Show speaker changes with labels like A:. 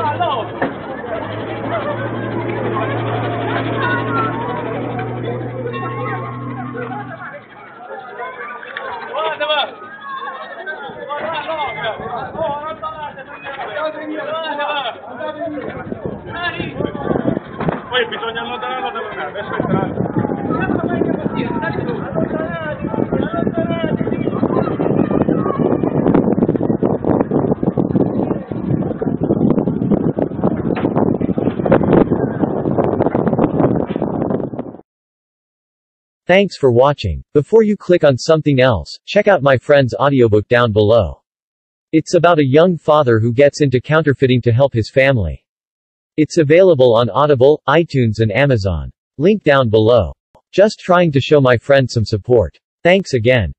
A: Ah, não. Poi bisogna allontanarlo dalla nave, aspetta.
B: Thanks for watching. Before you click on something else, check out my friend's audiobook down below. It's about a young father who gets into counterfeiting to help his family. It's available on Audible, iTunes and Amazon. Link down below. Just trying to show my friend some support. Thanks again.